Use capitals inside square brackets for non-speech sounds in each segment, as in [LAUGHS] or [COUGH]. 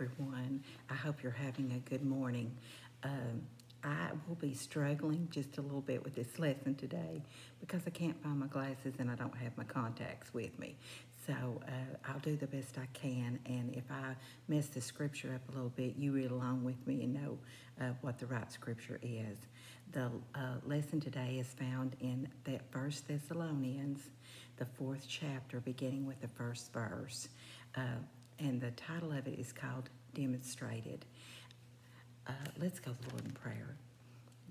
everyone. I hope you're having a good morning. Um, I will be struggling just a little bit with this lesson today because I can't find my glasses and I don't have my contacts with me. So uh, I'll do the best I can, and if I mess the scripture up a little bit, you read along with me and know uh, what the right scripture is. The uh, lesson today is found in that First Thessalonians, the fourth chapter, beginning with the first verse. And the title of it is called Demonstrated. Uh, let's go Lord in prayer.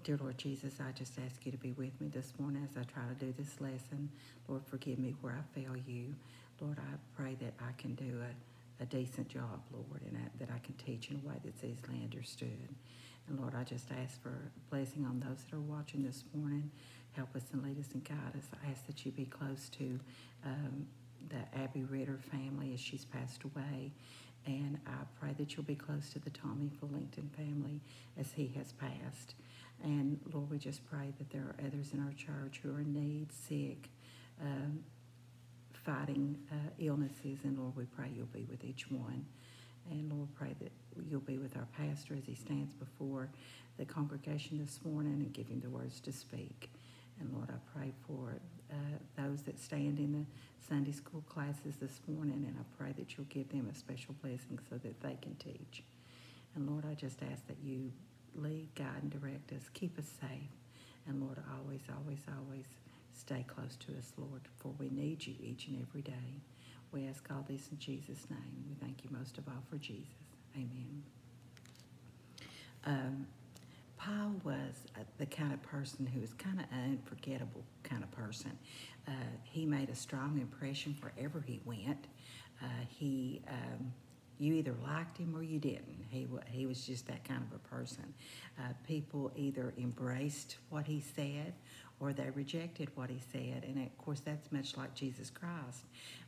Dear Lord Jesus, I just ask you to be with me this morning as I try to do this lesson. Lord, forgive me where I fail you. Lord, I pray that I can do a, a decent job, Lord, and I, that I can teach in a way that's easily understood. And Lord, I just ask for blessing on those that are watching this morning. Help us and lead us and guide us. I ask that you be close to um, the Abby Ritter family as she's passed away. And I pray that you'll be close to the Tommy Fullington family as he has passed. And Lord, we just pray that there are others in our church who are in need, sick, um, fighting uh, illnesses. And Lord, we pray you'll be with each one. And Lord, pray that you'll be with our pastor as he stands before the congregation this morning and give him the words to speak. And Lord, I pray for uh, those that stand in the Sunday school classes this morning, and I pray that you'll give them a special blessing so that they can teach. And Lord, I just ask that you lead, guide, and direct us. Keep us safe. And Lord, always, always, always stay close to us, Lord, for we need you each and every day. We ask all this in Jesus' name. We thank you most of all for Jesus. Amen. Um, Paul was uh, the kind of person who was kind of an unforgettable kind of person. Uh, he made a strong impression wherever he went. Uh, he, um, you either liked him or you didn't. He he was just that kind of a person. Uh, people either embraced what he said or they rejected what he said. And of course, that's much like Jesus Christ.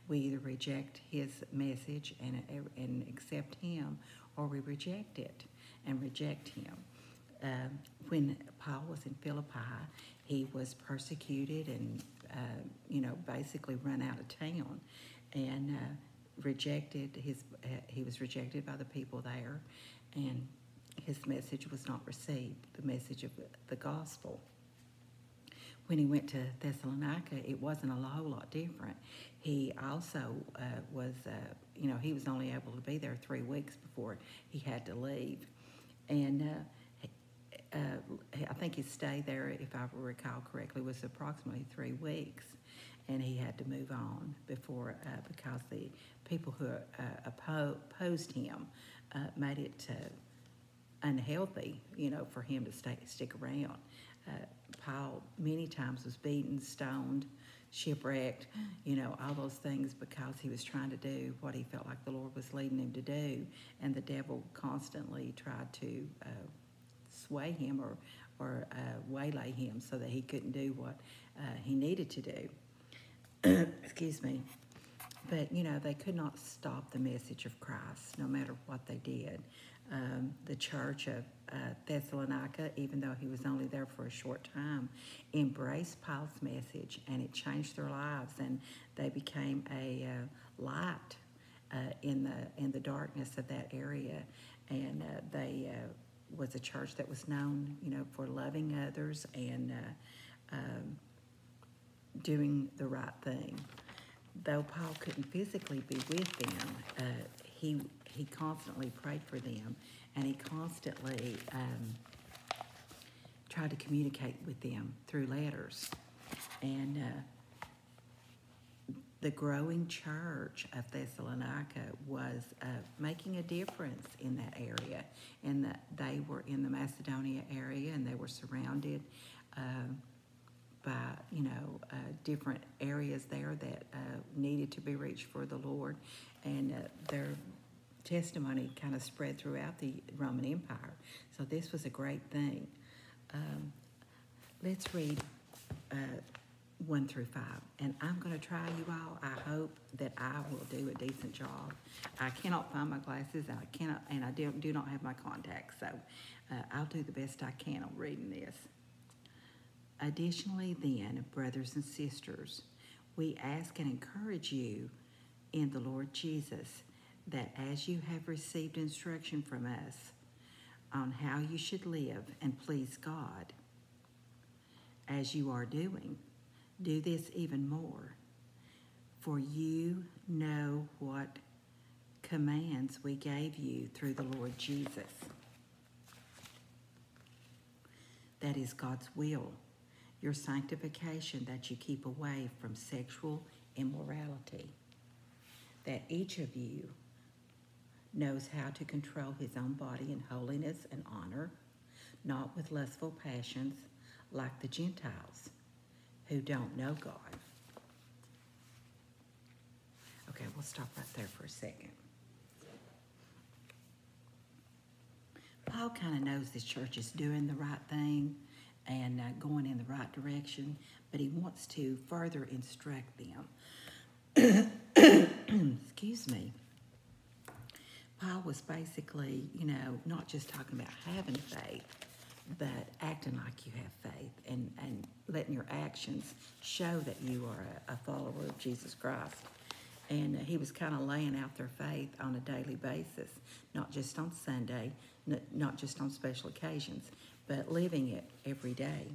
We either reject his message and and accept him, or we reject it and reject him. Um, when Paul was in Philippi, he was persecuted and, uh, you know, basically run out of town and uh, rejected. His, uh, he was rejected by the people there, and his message was not received, the message of the gospel. When he went to Thessalonica, it wasn't a whole lot different. He also uh, was, uh, you know, he was only able to be there three weeks before he had to leave. And uh, uh, I think his stay there, if I recall correctly, was approximately three weeks, and he had to move on before uh, because the people who uh, opposed him uh, made it uh, unhealthy, you know, for him to stay stick around. Uh, Paul many times was beaten, stoned, shipwrecked, you know, all those things because he was trying to do what he felt like the Lord was leading him to do, and the devil constantly tried to sway him or, or uh, waylay him so that he couldn't do what uh, he needed to do. [CLEARS THROAT] Excuse me. But, you know, they could not stop the message of Christ no matter what they did. Um, the church of uh, Thessalonica, even though he was only there for a short time, embraced Paul's message and it changed their lives and they became a uh, light uh, in the in the darkness of that area and uh, they uh, was a church that was known, you know, for loving others and uh, um, doing the right thing. Though Paul couldn't physically be with them, uh, he he constantly prayed for them, and he constantly um, tried to communicate with them through letters, and. Uh, the growing church of Thessalonica was uh, making a difference in that area, and that they were in the Macedonia area, and they were surrounded uh, by you know uh, different areas there that uh, needed to be reached for the Lord, and uh, their testimony kind of spread throughout the Roman Empire. So this was a great thing. Um, let's read uh, 1 through 5. And I'm going to try you all. I hope that I will do a decent job. I cannot find my glasses, I cannot, and I do, do not have my contacts, so uh, I'll do the best I can on reading this. Additionally, then, brothers and sisters, we ask and encourage you in the Lord Jesus that as you have received instruction from us on how you should live and please God, as you are doing, do this even more. For you know what commands we gave you through the Lord Jesus. That is God's will, your sanctification, that you keep away from sexual immorality, that each of you knows how to control his own body in holiness and honor, not with lustful passions like the Gentiles who don't know God. Okay, we'll stop right there for a second. Paul kind of knows this church is doing the right thing and uh, going in the right direction, but he wants to further instruct them. [COUGHS] Excuse me. Paul was basically, you know, not just talking about having faith, but acting like you have faith and, and letting your actions show that you are a, a follower of Jesus Christ. And uh, he was kind of laying out their faith on a daily basis, not just on Sunday, not just on special occasions, but living it every day.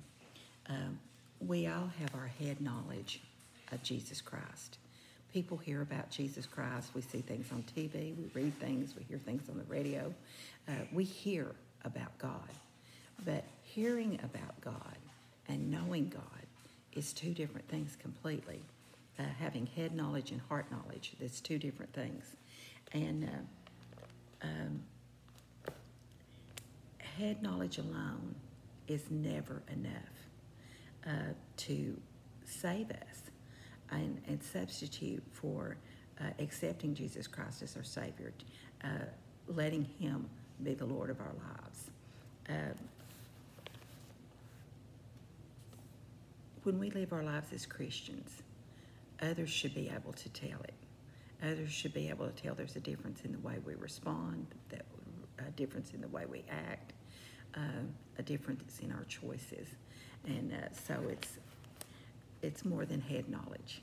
Um, we all have our head knowledge of Jesus Christ. People hear about Jesus Christ. We see things on TV, we read things, we hear things on the radio. Uh, we hear about God. But hearing about God and knowing God is two different things completely. Uh, having head knowledge and heart knowledge, that's two different things. And uh, um, head knowledge alone is never enough uh, to save us and, and substitute for uh, accepting Jesus Christ as our Savior, uh, letting Him be the Lord of our lives. When we live our lives as Christians, others should be able to tell it. Others should be able to tell there's a difference in the way we respond, that a difference in the way we act, uh, a difference in our choices, and uh, so it's it's more than head knowledge.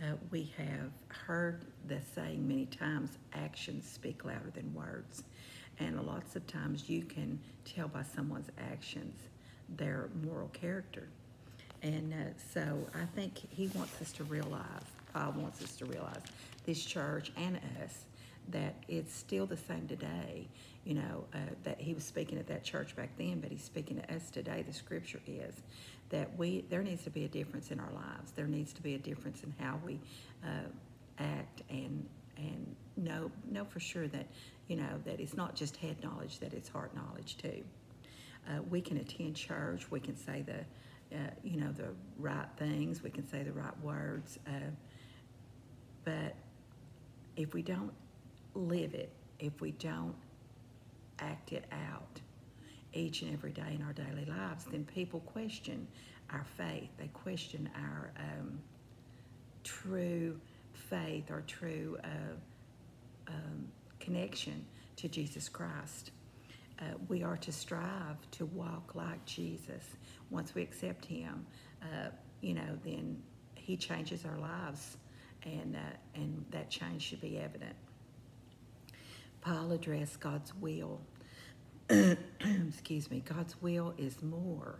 Uh, we have heard the saying many times: actions speak louder than words, and lots of times you can tell by someone's actions their moral character. And uh, so I think he wants us to realize, Paul wants us to realize, this church and us, that it's still the same today. You know, uh, that he was speaking at that church back then, but he's speaking to us today. The scripture is that we there needs to be a difference in our lives. There needs to be a difference in how we uh, act and and know know for sure that you know that it's not just head knowledge, that it's heart knowledge too. Uh, we can attend church. We can say the uh, you know, the right things, we can say the right words. Uh, but if we don't live it, if we don't act it out each and every day in our daily lives, then people question our faith. They question our um, true faith or true uh, um, connection to Jesus Christ. Uh, we are to strive to walk like Jesus. Once we accept Him, uh, you know, then He changes our lives, and uh, and that change should be evident. Paul addressed God's will. [CLEARS THROAT] Excuse me. God's will is more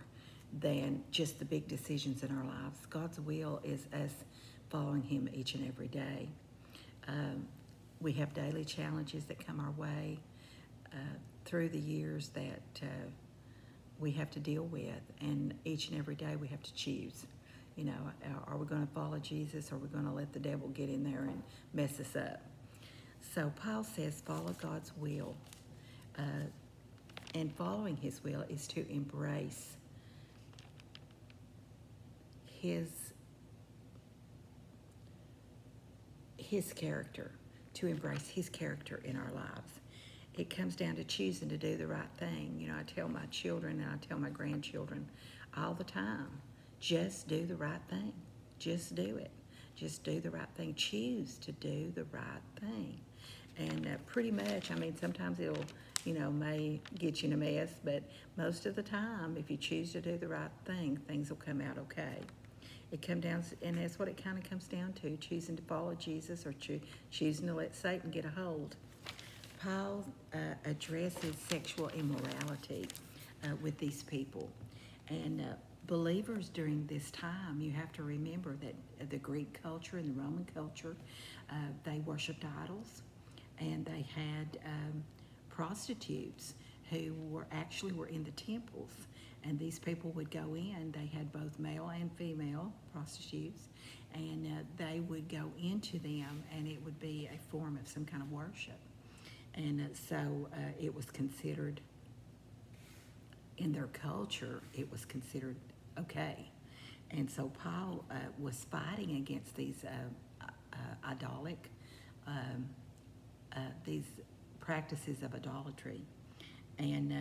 than just the big decisions in our lives. God's will is us following Him each and every day. Um, we have daily challenges that come our way. Uh, through the years that uh, we have to deal with, and each and every day we have to choose. You know, are we going to follow Jesus or are we going to let the devil get in there and mess us up? So Paul says, follow God's will. Uh, and following his will is to embrace his his character, to embrace his character in our lives it comes down to choosing to do the right thing. You know, I tell my children and I tell my grandchildren all the time just do the right thing. Just do it. Just do the right thing. Choose to do the right thing. And uh, pretty much, I mean, sometimes it'll, you know, may get you in a mess, but most of the time, if you choose to do the right thing, things will come out okay. It come down, and that's what it kind of comes down to, choosing to follow Jesus or choo- choosing to let Satan get a hold. Paul uh, addresses sexual immorality uh, with these people. And uh, believers during this time, you have to remember that uh, the Greek culture and the Roman culture, uh, they worshiped idols and they had um, prostitutes who were actually were in the temples and these people would go in they had both male and female prostitutes and uh, they would go into them and it would be a form of some kind of worship and so uh, it was considered in their culture it was considered okay. And so paul uh, was fighting against these uh, uh, idolic um, uh, these practices of idolatry. And uh,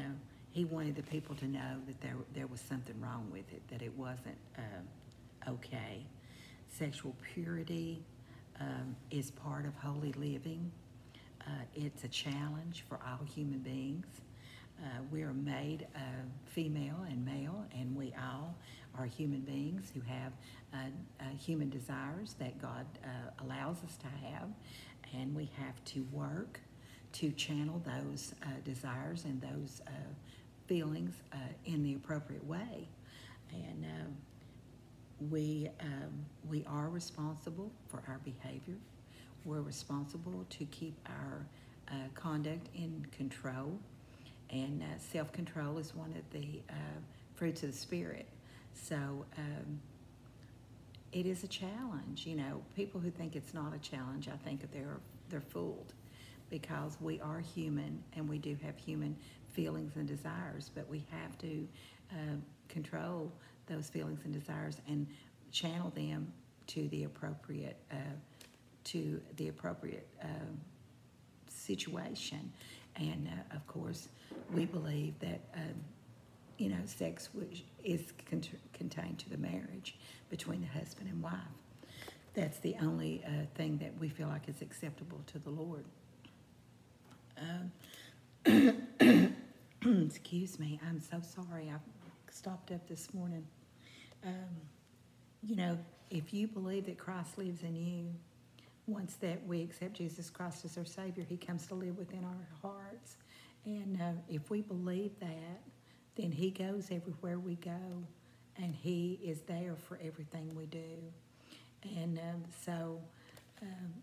he wanted the people to know that there, there was something wrong with it that it wasn't uh, okay. Sexual purity um, is part of holy living uh, it's a challenge for all human beings. Uh, we are made uh, female and male, and we all are human beings who have uh, uh, human desires that God uh, allows us to have, and we have to work to channel those desires and those feelings in the appropriate way. And we, um, we are responsible for our behavior. We're responsible to keep our uh, conduct in control. And uh, self control is one of the uh, fruits of the Spirit. So um, it is a challenge. You know, people who think it's not a challenge, I think they're, they're fooled because we are human and we do have human feelings and desires, but we have to uh, control those feelings and desires and channel them to the appropriate uh, to the appropriate um, situation. And uh, of course, we believe that um, you know sex which is con- contained to the marriage between the husband and wife. That's the only uh, thing that we feel like is acceptable to the Lord. Um, [CLEARS THROAT] excuse me, I'm so sorry. I stopped up this morning. Um, you know, if you believe that Christ lives in you, once that we accept Jesus Christ as our Savior, He comes to live within our hearts. And uh, if we believe that, then He goes everywhere we go, and He is there for everything we do. And um, so um,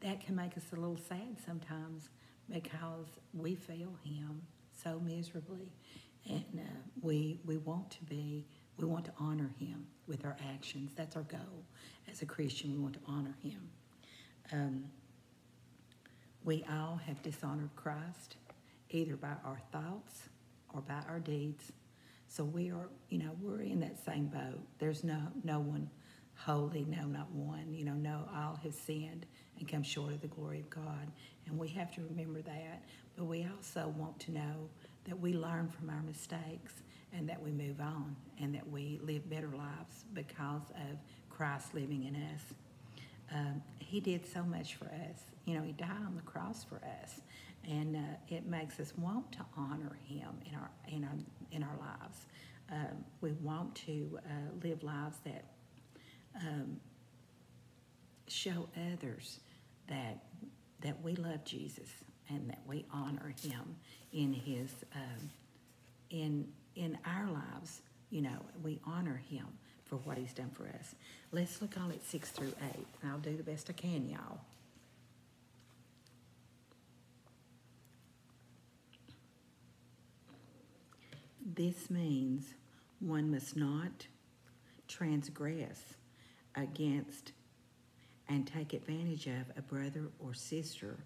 that can make us a little sad sometimes because we fail Him so miserably, and uh, we we want to be we want to honor Him with our actions. That's our goal as a Christian. We want to honor Him. Um, we all have dishonored Christ, either by our thoughts or by our deeds. So we are, you know, we're in that same boat. There's no no one holy, no, not one. You know, no, all have sinned and come short of the glory of God, and we have to remember that. But we also want to know that we learn from our mistakes and that we move on and that we live better lives because of Christ living in us. Um, he did so much for us. You know, he died on the cross for us, and uh, it makes us want to honor him in our in our in our lives. Um, we want to uh, live lives that um, show others that that we love Jesus and that we honor him in his um, in in our lives. You know, we honor him for what he's done for us. Let's look on at six through eight. I'll do the best I can, y'all. This means one must not transgress against and take advantage of a brother or sister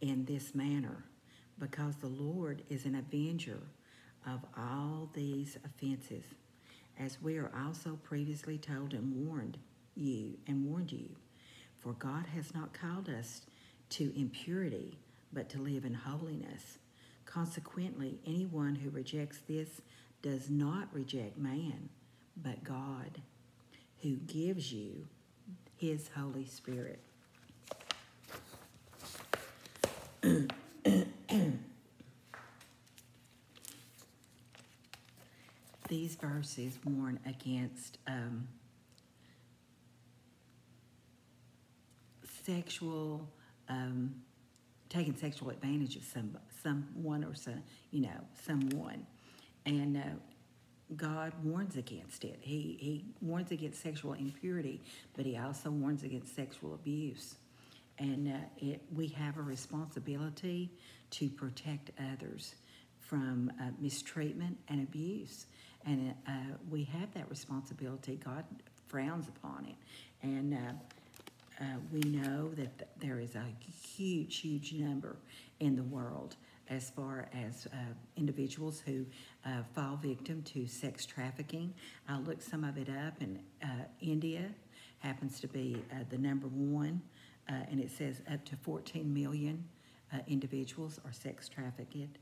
in this manner, because the Lord is an avenger of all these offenses, as we are also previously told and warned you and warned you. For God has not called us to impurity, but to live in holiness. Consequently, anyone who rejects this does not reject man, but God, who gives you his Holy Spirit. [CLEARS THROAT] These verses warn against um, sexual, um, taking sexual advantage of some someone or some, you know, someone, and uh, God warns against it. He he warns against sexual impurity, but he also warns against sexual abuse, and uh, it, we have a responsibility to protect others from uh, mistreatment and abuse, and uh, we have that responsibility. God frowns upon it, and. Uh, uh, we know that th- there is a huge, huge number in the world as far as uh, individuals who uh, fall victim to sex trafficking. I looked some of it up, and uh, India happens to be uh, the number one, uh, and it says up to 14 million uh, individuals are sex trafficked.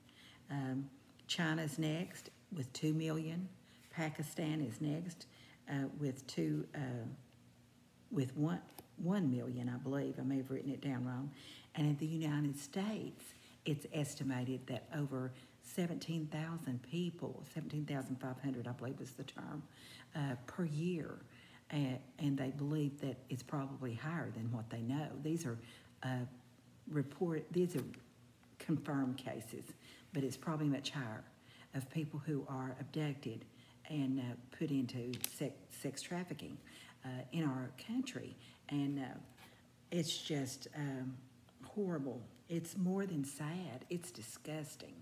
Um, China's next with 2 million. Pakistan is next uh, with two, uh, with one, 1 million, I believe. I may have written it down wrong. And in the United States, it's estimated that over 17,000 people, 17,500, I believe is the term, uh, per year. And, and they believe that it's probably higher than what they know. These are uh, report, these are confirmed cases, but it's probably much higher of people who are abducted and uh, put into sex, sex trafficking uh, in our country. And uh, it's just um, horrible. It's more than sad, it's disgusting.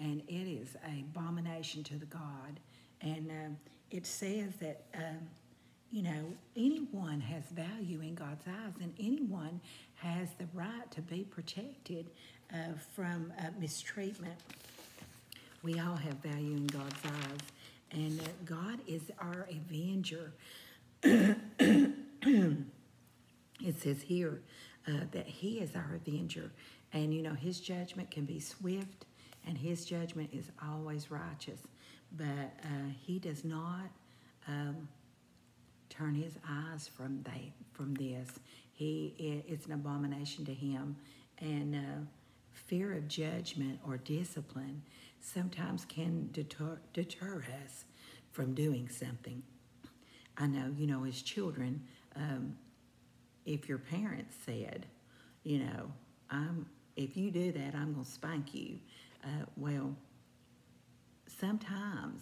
And it is an abomination to the God. And um, it says that, um, you know, anyone has value in God's eyes, and anyone has the right to be protected uh, from uh, mistreatment. We all have value in God's eyes, and God is our avenger. [CLEARS THROAT] it says here uh, that He is our avenger, and you know His judgment can be swift, and His judgment is always righteous. But uh, He does not um, turn His eyes from they from this. He it, it's an abomination to Him, and uh, fear of judgment or discipline sometimes can deter, deter us from doing something. I know, you know, as children, um, if your parents said, you know, I'm if you do that, I'm going to spank you. Uh, well, sometimes,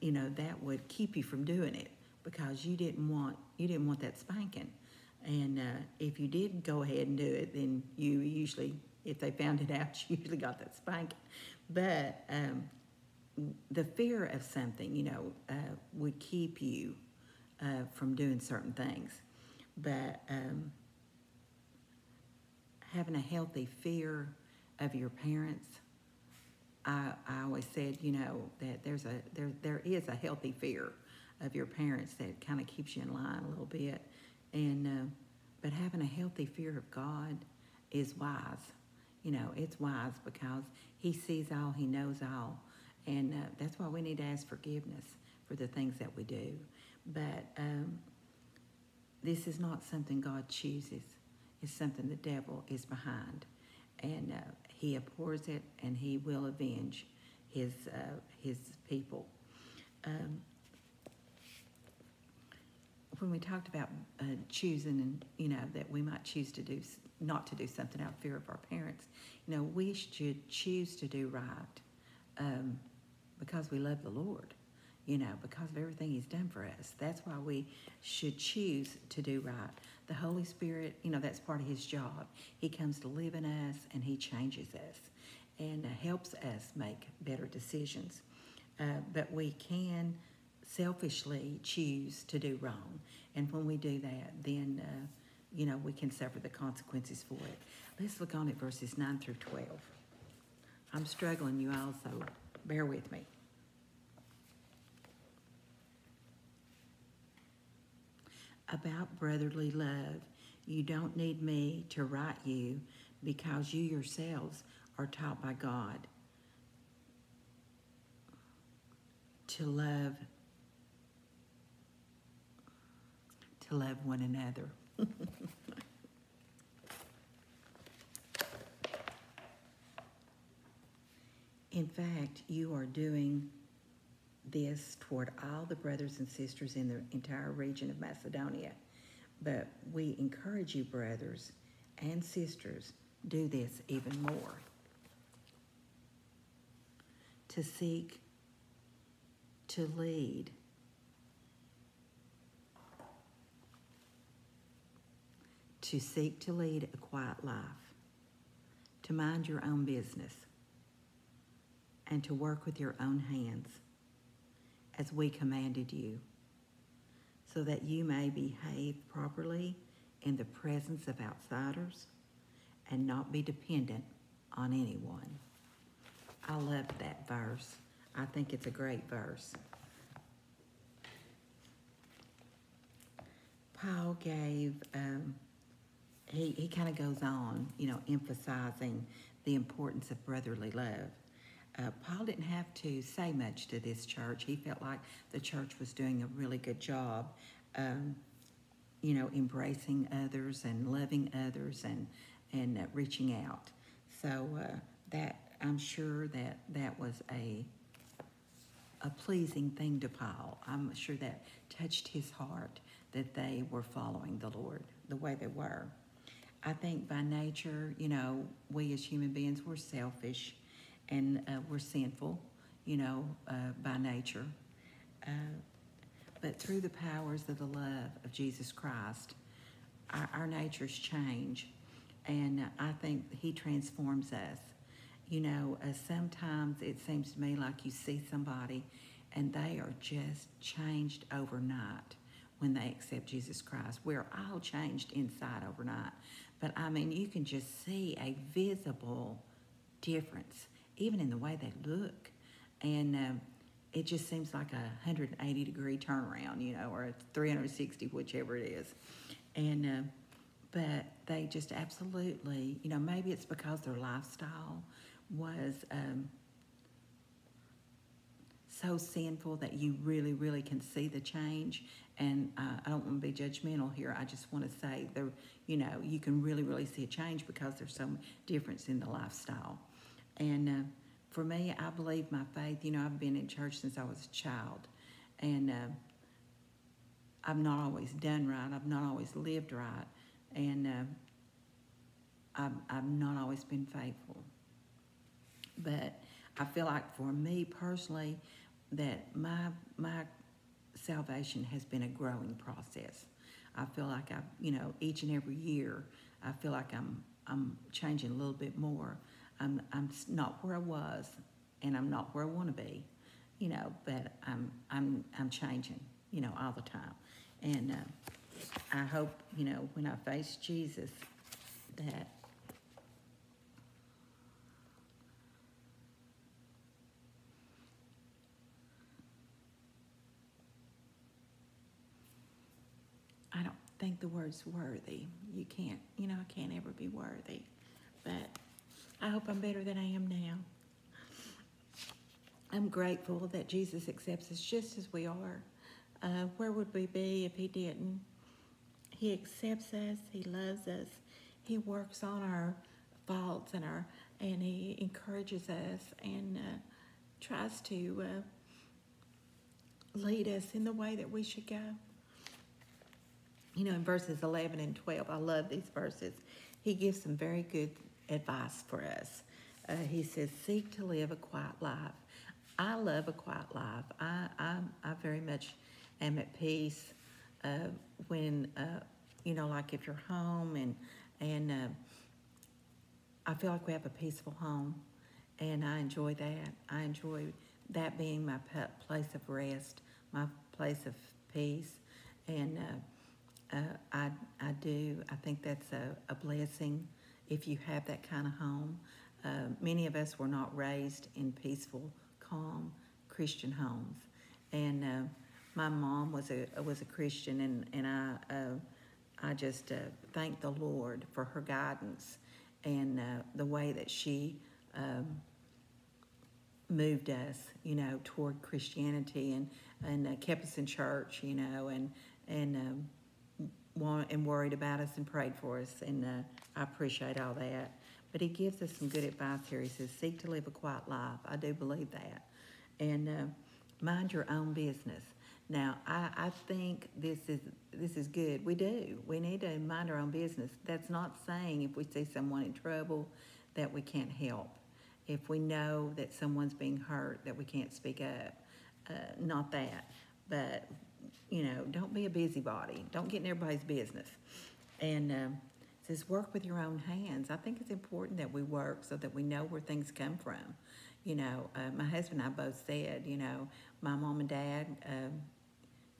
you know, that would keep you from doing it because you didn't want you didn't want that spanking. And uh, if you did go ahead and do it, then you usually, if they found it out, [LAUGHS] you usually got that spanking. But um, the fear of something, you know, uh, would keep you uh, from doing certain things. But um, having a healthy fear of your parents, I, I always said, you know, that there's a there there is a healthy fear of your parents that kind of keeps you in line a little bit, and uh, but having a healthy fear of God is wise. You know, it's wise because He sees all, He knows all, and uh, that's why we need to ask forgiveness for the things that we do. But um, this is not something God chooses. It's something the devil is behind. And uh, he abhors it and he will avenge his, uh, his people. Um, when we talked about uh, choosing and, you know, that we might choose to do, not to do something out of fear of our parents, you know, we should choose to do right um, because we love the Lord you know, because of everything He's done for us. That's why we should choose to do right. The Holy Spirit, you know, that's part of His job. He comes to live in us and He changes us and uh, helps us make better decisions. Uh, but we can selfishly choose to do wrong. And when we do that, then, uh, you know, we can suffer the consequences for it. Let's look on at verses 9 through 12. I'm struggling, you all, so bear with me. about brotherly love. You don't need me to write you because you yourselves are taught by God to love to love one another. [LAUGHS] In fact, you are doing this toward all the brothers and sisters in the entire region of Macedonia. But we encourage you, brothers and sisters, do this even more. To seek to lead to seek to lead a quiet life, to mind your own business, and to work with your own hands as we commanded you, so that you may behave properly in the presence of outsiders and not be dependent on anyone. I love that verse. I think it's a great verse. Paul gave, um, he, he kind of goes on, you know, emphasizing the importance of brotherly love. Uh, Paul didn't have to say much to this church. He felt like the church was doing a really good job, um, you know, embracing others and loving others and and uh, reaching out. So uh, that I'm sure that that was a a pleasing thing to Paul. I'm sure that touched his heart that they were following the Lord the way they were. I think by nature, you know, we as human beings, we're selfish and uh, we're sinful, you know, uh, by nature. Uh, but through the powers of the love of Jesus Christ, our, our natures change. And I think He transforms us. You know, uh, sometimes it seems to me like you see somebody and they are just changed overnight when they accept Jesus Christ. We're all changed inside overnight. But I mean, you can just see a visible difference, even in the way they look. And um, it just seems like a 180 degree turnaround, you know, or a 360, whichever it is. And, uh, but they just absolutely, you know, maybe it's because their lifestyle was um, so sinful that you really, really can see the change. And uh, I don't want to be judgmental here. I just want to say there, you know, you can really, really see a change because there's some difference in the lifestyle. And uh, for me, I believe my faith. You know, I've been in church since I was a child, and uh, I've not always done right. I've not always lived right, and uh, I've, I've not always been faithful. But I feel like for me personally, that my my salvation has been a growing process. I feel like I, you know, each and every year, I feel like I'm I'm changing a little bit more. I'm I'm not where I was, and I'm not where I want to be, you know. But I'm I'm I'm changing, you know, all the time, and uh, I hope, you know, when I face Jesus, that I don't think the word's worthy. You can't, you know, I can't ever be worthy. But I hope I'm better than I am now. I'm grateful that Jesus accepts us just as we are. Uh, where would we be if He didn't? He accepts us. He loves us. He works on our faults and our and He encourages us and uh, tries to uh, lead us in the way that we should go you know, in verses 11 and 12, I love these verses. He gives some very good advice for us. Uh, he says, Seek to live a quiet life. I love a quiet life. I, I, I very much am at peace uh, when, uh, you know, like if you're home and, and uh, I feel like we have a peaceful home and I enjoy that. I enjoy that being my place of rest, my place of peace. And, uh, uh, I, I do. I think that's a, a blessing if you have that kind of home. Uh, many of us were not raised in peaceful, calm Christian homes, and uh, my mom was a was a Christian, and and I uh, I just uh, thank the Lord for her guidance and uh, the way that she. Um, moved us, you know, toward Christianity and and kept us in church, you know, and and um, want and worried about us and prayed for us, and uh, I appreciate all that. But he gives us some good advice here. He says, "Seek to live a quiet life." I do believe that, and uh, mind your own business. Now, I, I think this is this is good. We do. We need to mind our own business. That's not saying if we see someone in trouble that we can't help. If we know that someone's being hurt that we can't speak up. Uh, not that. But you know, don't be a busybody. Don't get in everybody's business. And um, says work with your own hands. I think it's important that we work so that we know where things come from. You know, uh, my husband and I both said, you know, my mom and dad, um,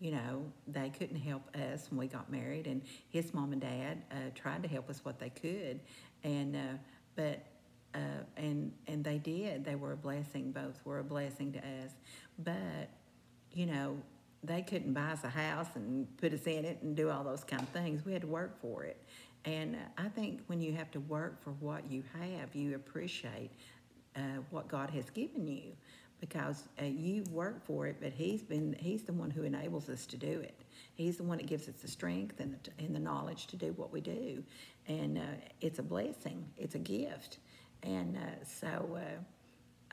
you know, they couldn't help us when we got married, and his mom and dad uh, tried to help us what they could, and uh, but uh, and and they did. They were a blessing. Both were a blessing to us, but you know, they couldn't buy us a house and put us in it and do all those kind of things. We had to work for it. And uh, I think when you have to work for what you have, you appreciate uh, what God has given you because uh, you work for it, but he's been he's the one who enables us to do it. He's the one that gives us the strength and the, and the knowledge to do what we do, and uh, it's a blessing. It's a gift, and uh, so. Uh,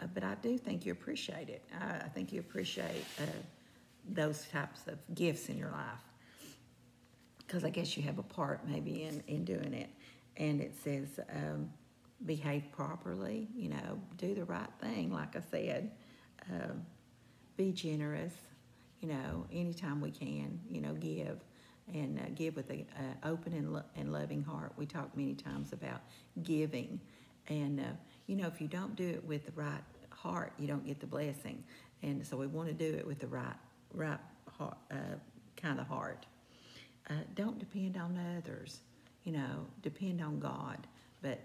uh, but I do think you appreciate it. I, I think you appreciate those types of gifts in your life because I guess you have a part maybe in in doing it. And it says. Um, behave properly, you know, do the right thing, like I said um, be generous, you know, anytime we can, you know, give and uh, give with an uh, open and, lo- and loving heart. We talk many times about giving. And, uh, you know, if you don't do it with the right heart, you don't get the blessing. And so we want to do it with the right, right uh, kind of heart. Uh, don't depend on others, you know, depend on God but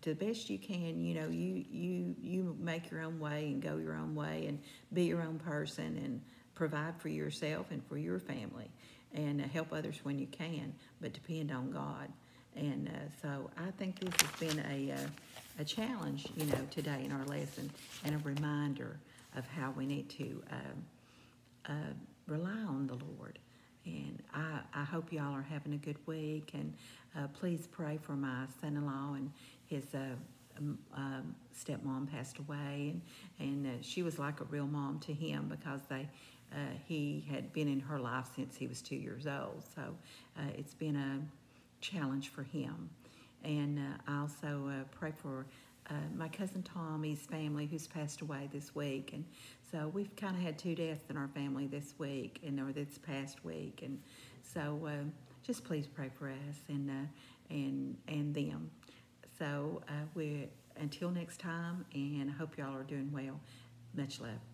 to the best you can, you know, you you you make your own way and go your own way and be your own person and provide for yourself and for your family and uh, help others when you can, but depend on God. And uh, so I think this has been a uh, a challenge, you know, today in our lesson and a reminder of how we need to um, uh, rely on the Lord. And I, I hope y'all are having a good week. And uh, please pray for my son-in-law and his uh, um, stepmom passed away, and and uh, she was like a real mom to him because they. Uh, he had been in her life since he was two years old, so uh, it's been a challenge for him. And uh, I also pray for my cousin Tommy's family who's passed away this week, and so we've kind of had two deaths in our family this week, and or this past week, and so just please pray for us and uh, and and them. So uh, we until next time, and I hope y'all are doing well. Much love.